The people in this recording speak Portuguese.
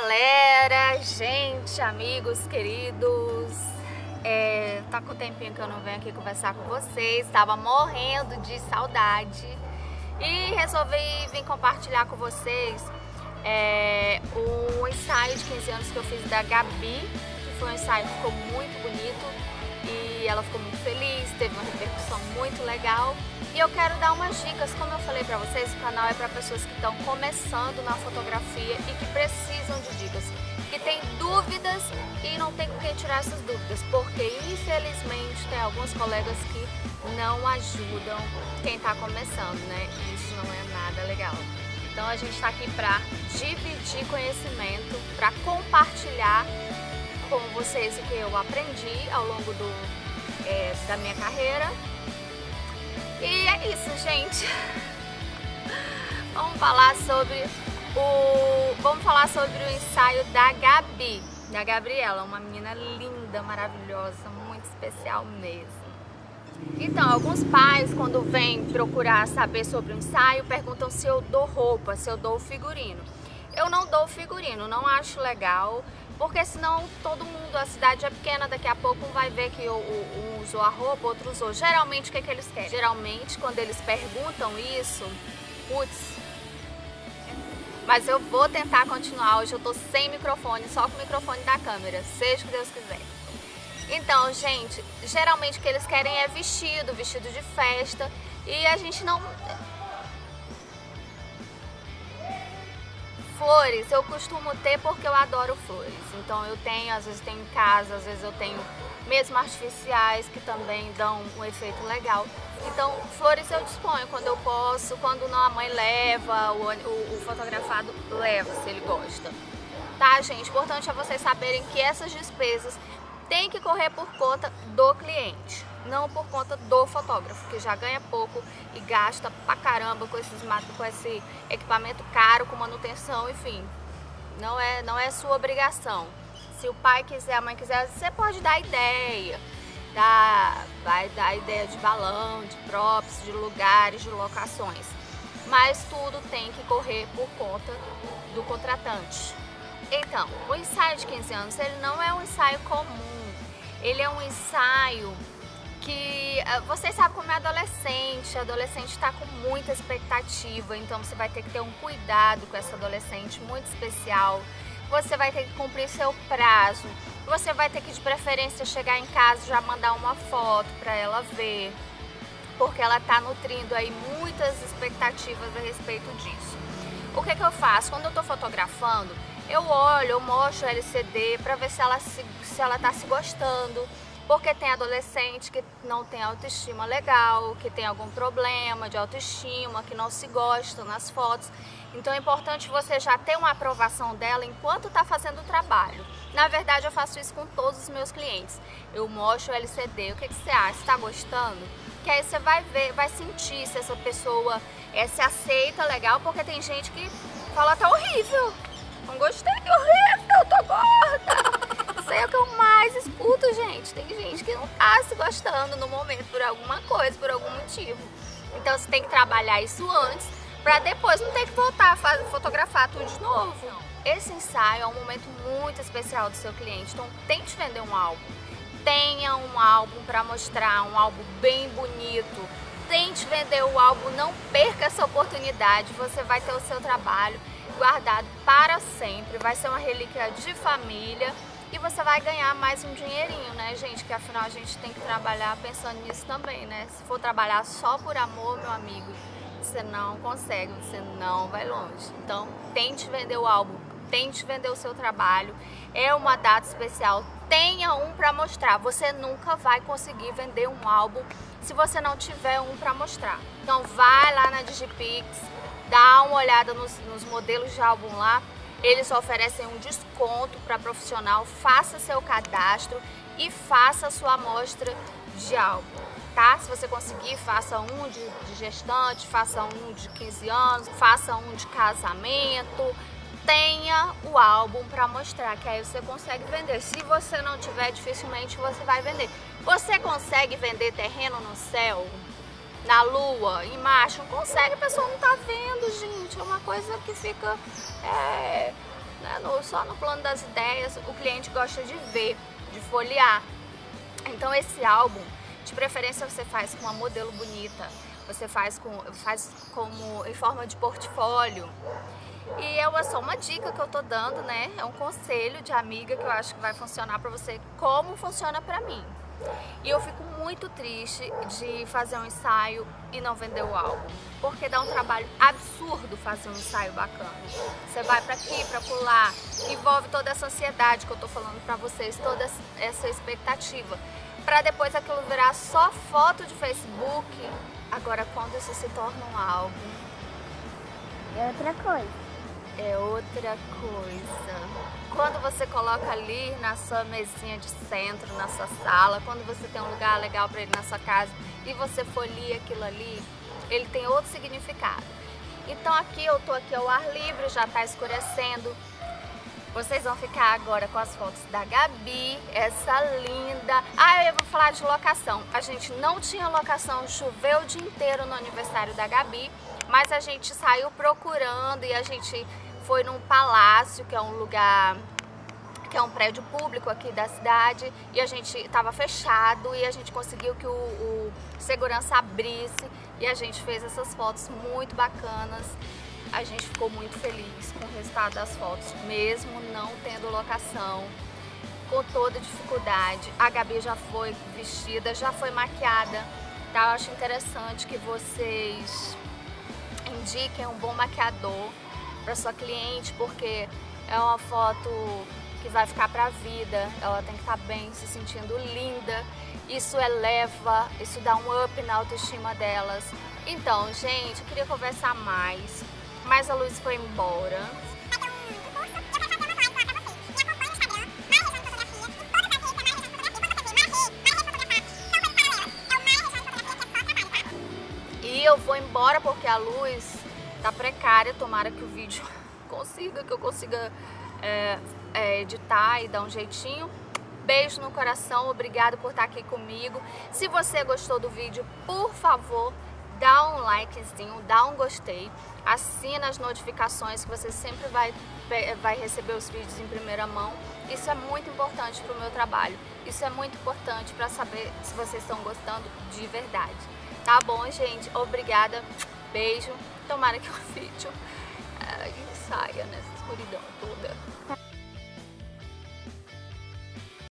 galera, gente, amigos, queridos. É, Tá com um tempinho que eu não venho aqui conversar com vocês. Tava morrendo de saudade. E resolvi vir compartilhar com vocês é, O ensaio de 15 anos que eu fiz da Gabi Que foi um ensaio que ficou muito bonito E ela ficou muito feliz, teve uma repercussão muito legal e eu quero dar umas dicas, como eu falei pra vocês, o canal é para pessoas que estão começando na fotografia e que precisam de dicas, que tem dúvidas e não tem com quem tirar essas dúvidas, porque infelizmente tem alguns colegas que não ajudam quem está começando, né? E isso não é nada legal. Então a gente está aqui para dividir conhecimento, para compartilhar com vocês o que eu aprendi ao longo do, é, da minha carreira e é isso, gente. Vamos falar sobre o vamos falar sobre o ensaio da Gabi, da Gabriela, uma menina linda, maravilhosa, muito especial mesmo. Então, alguns pais, quando vêm procurar saber sobre o ensaio, perguntam se eu dou roupa, se eu dou figurino. Eu não dou figurino, não acho legal, porque senão todo mundo, a cidade é pequena, daqui a pouco um vai ver que um usou a roupa, outro usou. Geralmente o que, é que eles querem? Geralmente quando eles perguntam isso, putz, mas eu vou tentar continuar, hoje eu tô sem microfone, só com o microfone da câmera, seja o que Deus quiser. Então, gente, geralmente o que eles querem é vestido, vestido de festa, e a gente não Flores eu costumo ter porque eu adoro flores. Então eu tenho, às vezes tenho em casa, às vezes eu tenho mesmo artificiais que também dão um efeito legal. Então flores eu disponho quando eu posso, quando não a mãe leva, o, o, o fotografado leva se ele gosta. Tá, gente? Importante é vocês saberem que essas despesas têm que correr por conta do cliente não por conta do fotógrafo, que já ganha pouco e gasta pra caramba com, esses, com esse equipamento caro, com manutenção, enfim. Não é, não é sua obrigação. Se o pai quiser, a mãe quiser, você pode dar ideia. Dá, vai dar ideia de balão, de props, de lugares, de locações. Mas tudo tem que correr por conta do contratante. Então, o ensaio de 15 anos, ele não é um ensaio comum. Ele é um ensaio que ah, vocês sabem como é adolescente, a adolescente está com muita expectativa, então você vai ter que ter um cuidado com essa adolescente muito especial. Você vai ter que cumprir seu prazo. Você vai ter que de preferência chegar em casa e já mandar uma foto para ela ver, porque ela está nutrindo aí muitas expectativas a respeito disso. O que, que eu faço? Quando eu estou fotografando, eu olho, eu mostro o LCD para ver se ela se, se ela está se gostando porque tem adolescente que não tem autoestima legal, que tem algum problema de autoestima, que não se gosta nas fotos. Então é importante você já ter uma aprovação dela enquanto está fazendo o trabalho. Na verdade eu faço isso com todos os meus clientes. Eu mostro o LCD, o que, que você acha? Está gostando? Que aí você vai ver, vai sentir se essa pessoa é, se aceita legal, porque tem gente que fala tá horrível. Não gostei, horrível, tô gorda é o que eu mais escuto, gente. Tem gente que não tá se gostando no momento por alguma coisa, por algum motivo. Então você tem que trabalhar isso antes para depois não ter que voltar a fotografar tudo de novo. Esse ensaio é um momento muito especial do seu cliente, então tente vender um álbum. Tenha um álbum para mostrar, um álbum bem bonito. Tente vender o álbum, não perca essa oportunidade. Você vai ter o seu trabalho guardado para sempre, vai ser uma relíquia de família e você vai ganhar mais um dinheirinho, né, gente? Que afinal a gente tem que trabalhar pensando nisso também, né? Se for trabalhar só por amor, meu amigo, você não consegue, você não vai longe. Então, tente vender o álbum, tente vender o seu trabalho. É uma data especial, tenha um para mostrar. Você nunca vai conseguir vender um álbum se você não tiver um para mostrar. Então, vai lá na Digipix, dá uma olhada nos, nos modelos de álbum lá, eles oferecem um desconto para profissional, faça seu cadastro e faça sua amostra de álbum, tá? Se você conseguir, faça um de, de gestante, faça um de 15 anos, faça um de casamento, tenha o álbum para mostrar, que aí você consegue vender. Se você não tiver, dificilmente você vai vender. Você consegue vender terreno no céu? Na lua, em Marte, não consegue, a pessoa não tá vendo, gente. É uma coisa que fica. É, né, no, só no plano das ideias, o cliente gosta de ver, de folhear. Então esse álbum, de preferência você faz com uma modelo bonita, você faz, com, faz como em forma de portfólio. E é só uma dica que eu tô dando, né? É um conselho de amiga que eu acho que vai funcionar para você, como funciona para mim. E eu fico muito triste de fazer um ensaio e não vender o álbum, porque dá um trabalho absurdo fazer um ensaio bacana. Você vai para aqui, para pular, envolve toda essa ansiedade que eu tô falando para vocês, toda essa expectativa, para depois aquilo virar só foto de Facebook. Agora, quando isso se torna um álbum, é outra coisa é outra coisa. Quando você coloca ali na sua mesinha de centro, na sua sala, quando você tem um lugar legal para ele na sua casa e você folia aquilo ali, ele tem outro significado. Então aqui eu tô aqui ao ar livre, já tá escurecendo. Vocês vão ficar agora com as fotos da Gabi, essa linda. Ah, eu vou falar de locação. A gente não tinha locação, choveu o dia inteiro no aniversário da Gabi, mas a gente saiu procurando e a gente foi num palácio, que é um lugar que é um prédio público aqui da cidade e a gente estava fechado e a gente conseguiu que o, o, segurança abrisse e a gente fez essas fotos muito bacanas. A gente ficou muito feliz com o resultado das fotos, mesmo não tendo locação, com toda dificuldade. A Gabi já foi vestida, já foi maquiada, tá? Eu acho interessante que vocês indiquem um bom maquiador para sua cliente, porque é uma foto que vai ficar para a vida. Ela tem que estar tá bem, se sentindo linda. Isso eleva, isso dá um up na autoestima delas. Então, gente, eu queria conversar mais, mas a luz foi embora. E eu vou embora porque a luz tá precária, tomara que o vídeo consiga, que eu consiga é, é, editar e dar um jeitinho. Beijo no coração, obrigado por estar aqui comigo. Se você gostou do vídeo, por favor, dá um likezinho, dá um gostei, assina as notificações que você sempre vai, vai receber os vídeos em primeira mão. Isso é muito importante para o meu trabalho. Isso é muito importante para saber se vocês estão gostando de verdade. Tá bom, gente? Obrigada. Beijo. Tomara que o vídeo saia nessa escuridão toda.